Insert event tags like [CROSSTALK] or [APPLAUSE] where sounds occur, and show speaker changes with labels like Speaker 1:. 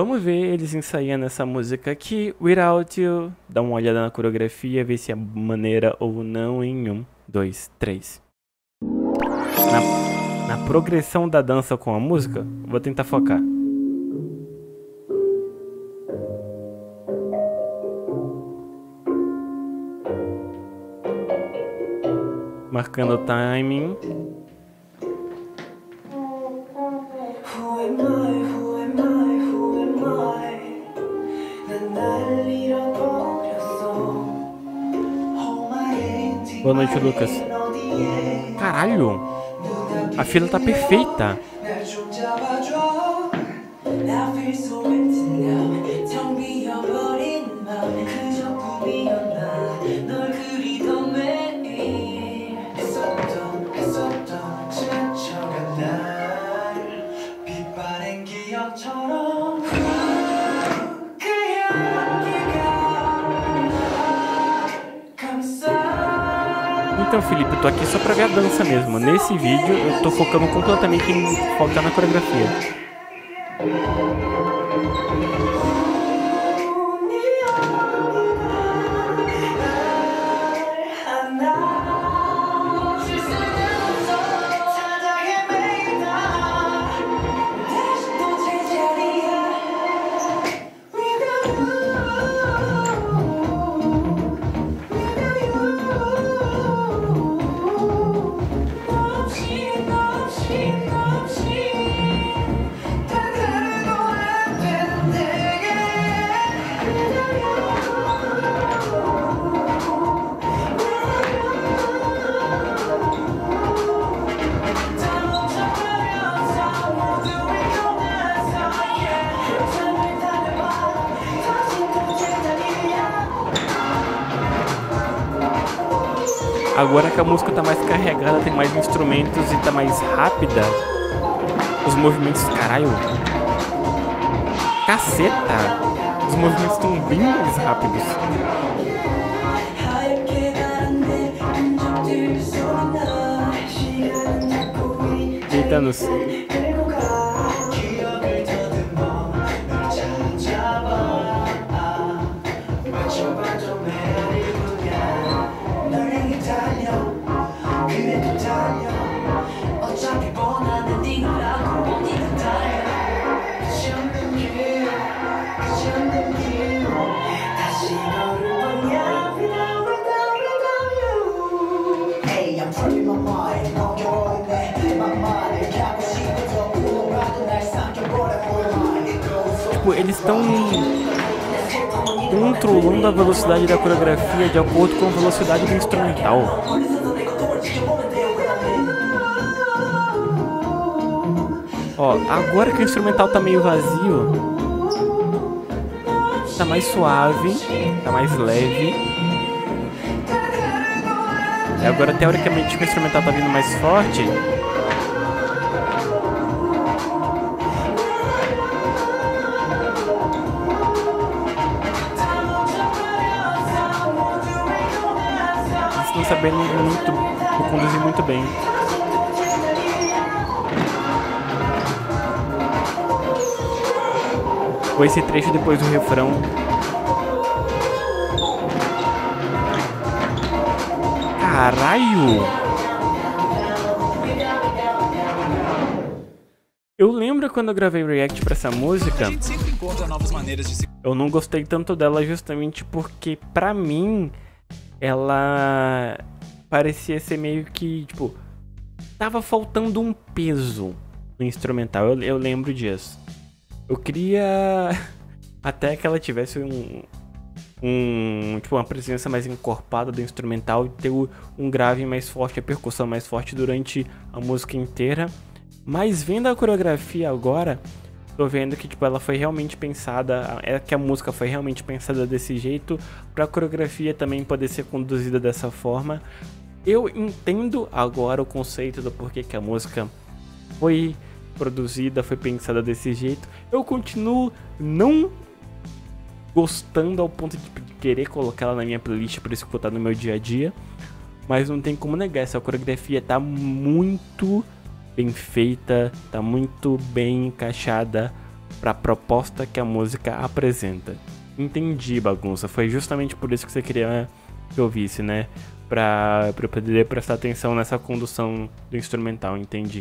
Speaker 1: Vamos ver eles ensaiando essa música aqui, Without You. Dá uma olhada na coreografia, ver se é maneira ou não em um, dois, três. Na, na progressão da dança com a música, vou tentar focar. Marcando o timing. Boa noite, Lucas. Caralho! A fila tá perfeita. Então, Felipe, eu tô aqui só pra ver a dança mesmo. Nesse vídeo, eu tô focando completamente em focar na coreografia. Agora que a música tá mais carregada, tem mais instrumentos e tá mais rápida, os movimentos. Caralho! Caceta! Os movimentos estão bem mais rápidos. Eitanos. Tipo, eles estão controlando a velocidade da coreografia de acordo com a velocidade do instrumental. Ó, agora que o instrumental tá meio vazio, tá mais suave, tá mais leve. E agora, teoricamente, que o instrumental tá vindo mais forte, estão sabendo muito, conduzir muito bem. Foi esse trecho depois do refrão. Caralho! Eu lembro quando eu gravei react pra essa música. Eu não gostei tanto dela justamente porque, pra mim, ela parecia ser meio que, tipo, tava faltando um peso no instrumental. Eu, eu lembro disso. Eu queria [LAUGHS] até que ela tivesse um, um tipo uma presença mais encorpada do instrumental e ter um grave mais forte, a percussão mais forte durante a música inteira. Mas vendo a coreografia agora, tô vendo que tipo ela foi realmente pensada, é que a música foi realmente pensada desse jeito, para a coreografia também poder ser conduzida dessa forma. Eu entendo agora o conceito do porquê que a música foi produzida, foi pensada desse jeito. Eu continuo não gostando ao ponto de, querer colocá-la na minha playlist para escutar no meu dia a dia, mas não tem como negar, essa coreografia tá muito bem feita, tá muito bem encaixada para a proposta que a música apresenta. Entendi, bagunça. Foi justamente por isso que você queria que eu visse, né? Pra eu poder prestar atenção nessa condução do instrumental, entendi.